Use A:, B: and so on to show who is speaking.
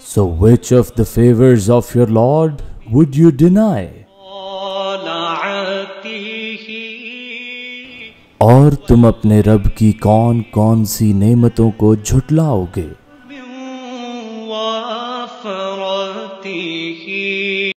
A: So, which of the favors of your Lord would you deny? और तुम अपने रब की कौन कौन सी नेमतों को झुटलाओगे